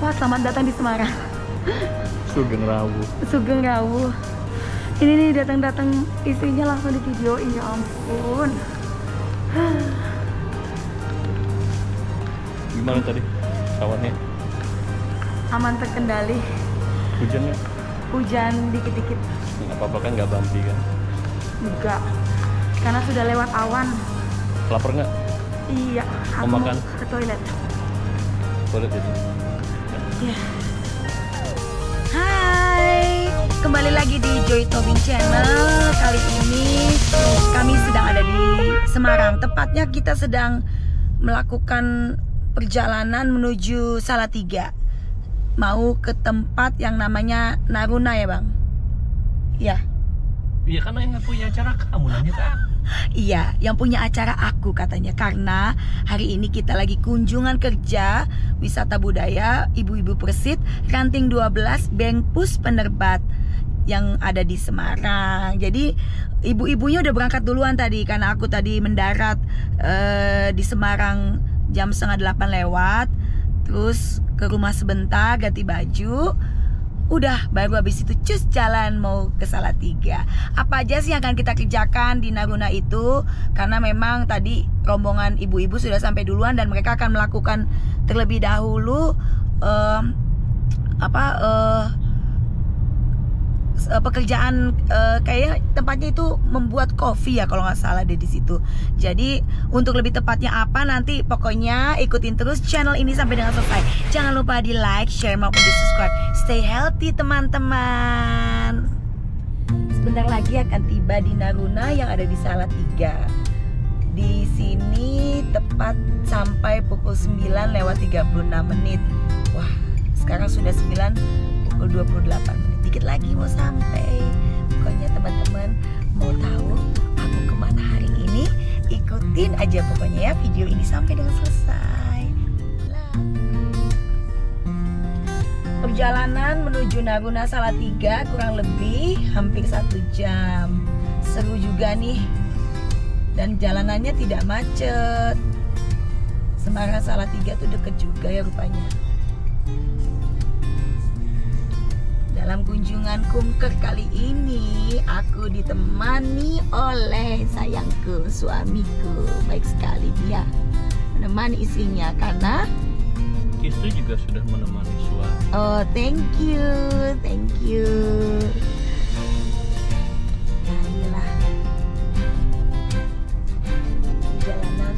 welcome back. Apa selamat datang di Semarang. Sugeng Rawu. Sugeng Rawu. Ini nih datang-datang istrinya langsung di video ya ampun. Gimana tadi pesawatnya? Aman terkendali. Hujannya? Hujan dikit-dikit Nggak apa-apa kan nggak bumpy kan? enggak. Karena sudah lewat awan. Lapar nggak? Iya, aku Mau makan? ke toilet. Boleh jadi. Ya. Hai, kembali lagi di Joy Tobing Channel. Kali ini kami sedang ada di Semarang. Tepatnya kita sedang melakukan perjalanan menuju Salatiga. Mau ke tempat yang namanya Naruna ya, Bang? Ya. Iya karena yang punya acara kamu nanya ke. Iya, yang punya acara aku katanya. Karena hari ini kita lagi kunjungan kerja wisata budaya ibu-ibu Persit ranting 12 Bengpus Penerbat yang ada di Semarang. Jadi ibu-ibunya udah berangkat duluan tadi karena aku tadi mendarat eh, di Semarang jam setengah delapan lewat, terus ke rumah sebentar ganti baju, Udah baru habis itu cus jalan mau ke Salatiga. Apa aja sih yang akan kita kerjakan di Naruna itu? Karena memang tadi rombongan ibu-ibu sudah sampai duluan Dan mereka akan melakukan terlebih dahulu eh, Apa eh, eh, pekerjaan eh, kayak tempatnya itu membuat kopi ya kalau nggak salah deh di situ. Jadi untuk lebih tepatnya apa nanti pokoknya ikutin terus channel ini sampai dengan selesai. Jangan lupa di like, share maupun di subscribe. Stay healthy teman-teman. Sebentar lagi akan tiba di Naruna yang ada di Salatiga. Di sini tepat sampai pukul 9 lewat 36 menit. Wah, sekarang sudah 9 pukul 28 menit. Dikit lagi mau sampai. Pokoknya teman-teman mau tahu aku ke mana hari ini, ikutin aja pokoknya ya video ini sampai dengan selesai. Perjalanan menuju Naruna Salatiga kurang lebih hampir satu jam. Seru juga nih. Dan jalanannya tidak macet. Semarang Salatiga tuh deket juga ya rupanya. Dalam kunjungan kumker kali ini aku ditemani oleh sayangku, suamiku. Baik sekali dia menemani istrinya karena Istri juga sudah menemani suami. Oh, thank you, thank you. Nah, inilah perjalanan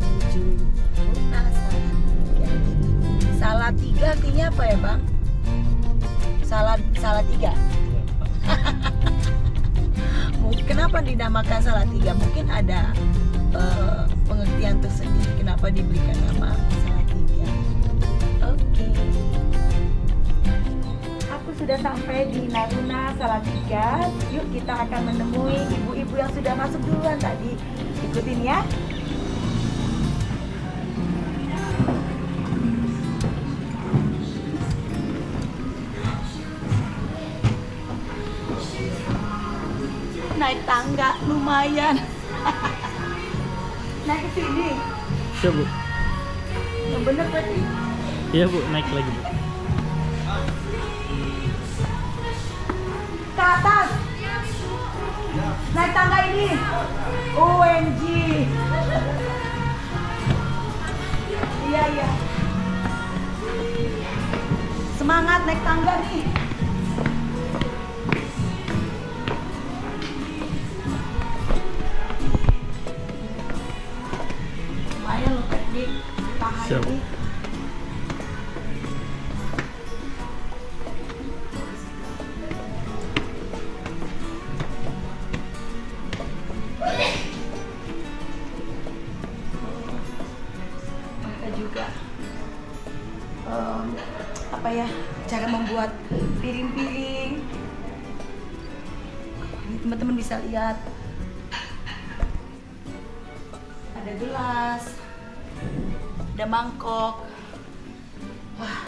menuju kota Salatiga. Salatiga artinya apa ya, Bang? Salah Salatiga. Mungkin kenapa dinamakan Salatiga? Mungkin ada eh, pengertian tersendiri kenapa diberikan nama Salatiga. Oke. Aku sudah sampai di Naruna Salatiga. Yuk kita akan menemui ibu-ibu yang sudah masuk duluan tadi. Ikutin ya. Lumayan. Naik ke sini. Iya bu. Yang bener tadi. Iya bu naik lagi bu. ke atas naik tangga ini OMG iya iya semangat naik tangga nih Siap. ini. Juga. Apa ya cara membuat piring-piring. Ini teman-teman bisa lihat. Ada gelas ada mangkok wah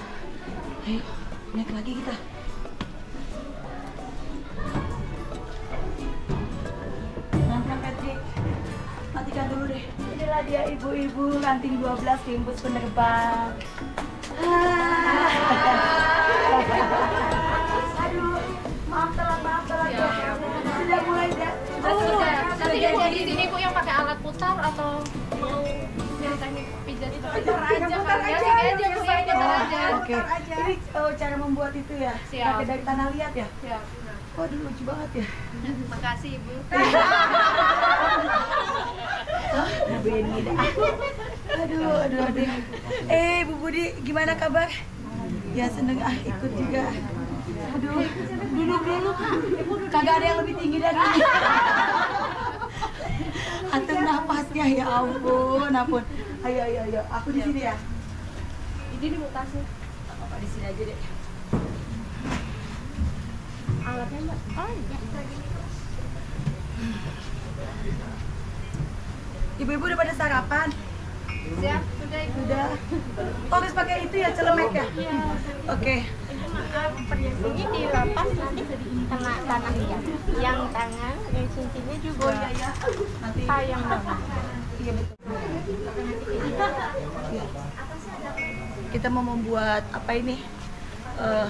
ayo naik lagi kita Mantap Patrick matikan dulu deh ini lagi dia ibu-ibu ranting 12 kampus penerbang. Ah. Aduh, maaf telat, maaf telat ya. Sudah mulai ya. Sudah, nanti ibu di sini bu yang pakai alat putar atau Putar aja, putar aja. putar. Ini cara membuat itu ya. Siap. Pakai dari tanah liat ya. Ya. Waduh lucu banget ya. Makasih ibu. Beni dah. Aduh, aduh, aduh. Eh, Bu Budi, gimana kabar? Ya seneng ah ikut juga. Aduh, duduk dulu. Kagak ada yang lebih tinggi dari ini. Atur napasnya ya ampun, ampun. Ayo, ayo, ayo. Aku di sini ya. Ini di mutasi. Apa di sini aja deh. Alatnya mbak. Oh iya. Ibu-ibu udah pada sarapan? Siap sudah ibu. Udah. Oh, harus pakai itu ya celemek ya? Oke. Maaf perhiasan ini dilepas nanti kena tanah liat. Yang tangan, yang cincinnya juga. Oh iya ya. Nanti Sayang banget. Iya betul. Iya. Kita mau membuat apa ini? Eh,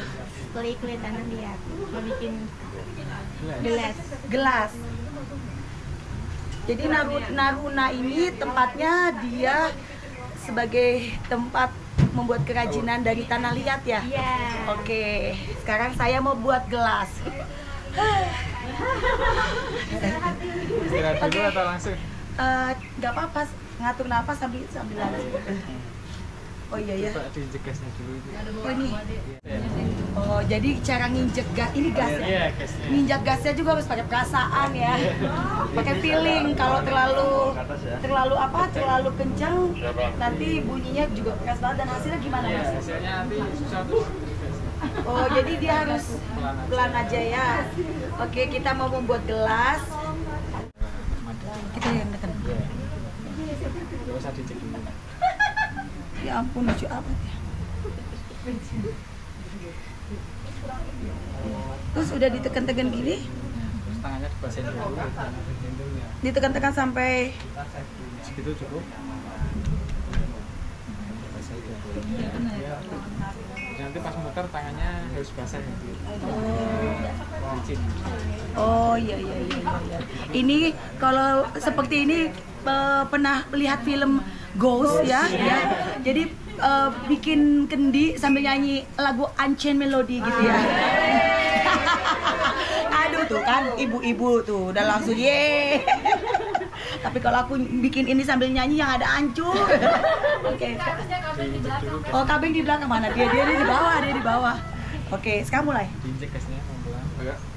Klik-klik tanah liat. Mau bikin gelas. gelas. Jadi Naru- Naruna ini tempatnya dia sebagai tempat membuat kerajinan dari tanah liat ya. Iya. Oke, sekarang saya mau buat gelas. Istirahat dulu Oke. atau langsung? Eh, nggak apa-apa, ngatur nafas sambil sambil langsung. Oh iya ya. Coba diinjek gasnya dulu itu. Oh ini. Iya. Oh jadi cara nginjek gas ini gas ya? Iya, gasnya. Nginjak gasnya juga harus pakai perasaan ya. Pakai feeling. Kalau terlalu terlalu apa? Terlalu kencang nanti bunyinya juga keras banget dan hasilnya gimana Iya, mas? hasilnya nanti susah. Oh jadi dia harus pelan aja ya. Oke kita mau membuat gelas. Kita yang Gak usah dicek dulu. Ya ampun lucu amat ya. Terus udah ditekan-tekan gini, Terus tangannya dibasahin dulu. Ditekan-tekan sampai Segitu cukup. Nanti pas muter tangannya harus basah. Oh iya iya iya iya. iya. Ini kalau seperti ini eh, pernah lihat film Ghost ya, ya. Jadi eh, bikin kendi sambil nyanyi lagu Unchained Melody gitu ya. Aduh tuh kan ibu-ibu tuh udah langsung ye. Tapi kalau aku bikin ini sambil nyanyi yang ada ancur. Oke. Belakang. Oh kabin di belakang mana? Dia dia, dia di bawah, dia di bawah. Oke, sekarang mulai. Gasnya pelan-pelan. Agak.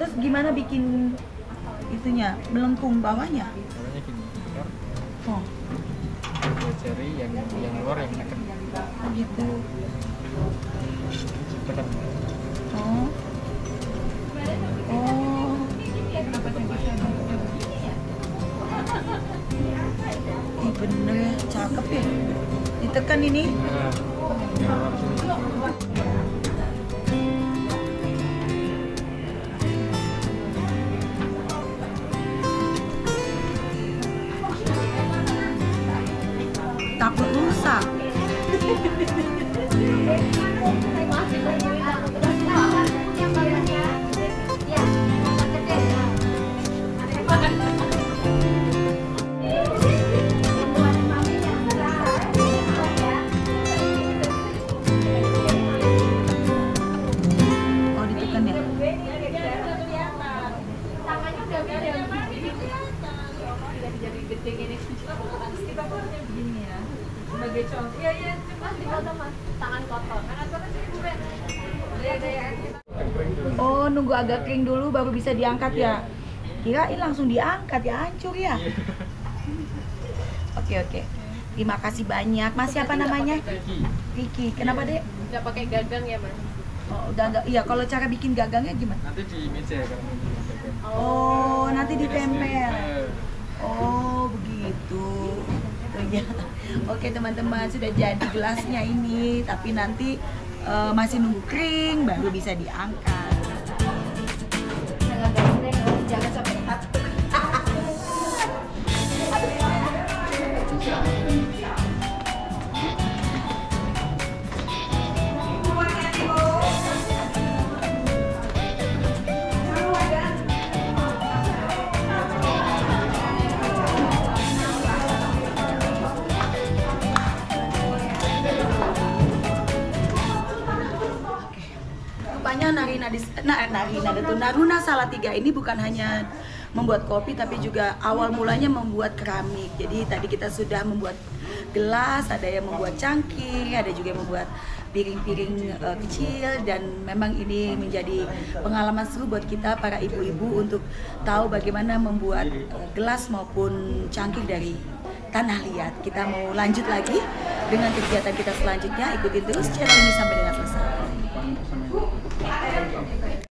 Terus gimana bikin itunya melengkung bawahnya Caranya gini. Muter. oh Dua jari yang yang luar yang neken. gitu Tekan. oh oh Ih, cakep ya. Ditekan ini. Nah, tangan kotor Oh nunggu agak kering dulu baru bisa diangkat ya. Kirain langsung diangkat ya hancur ya. Oke oke. Terima kasih banyak. Mas siapa namanya? Iki. Riki. Kenapa dek? nggak pakai gagang ya mas Oh, udah enggak. Iya, kalau cara bikin gagangnya gimana? Nanti di meja kalau dimakan. Oh, nanti ditempel. Eh, Oh, begitu. Oh, iya. Oke, teman-teman, sudah jadi gelasnya ini, tapi nanti eh, masih nunggu kering baru bisa diangkat. Narina itu Naruna Salatiga ini bukan hanya membuat kopi tapi juga awal mulanya membuat keramik. Jadi tadi kita sudah membuat gelas, ada yang membuat cangkir, ada juga yang membuat piring-piring eh, kecil dan memang ini menjadi pengalaman seru buat kita para ibu-ibu untuk tahu bagaimana membuat eh, gelas maupun cangkir dari tanah liat. Kita mau lanjut lagi dengan kegiatan kita selanjutnya. Ikutin terus channel ini sampai dengan selesai.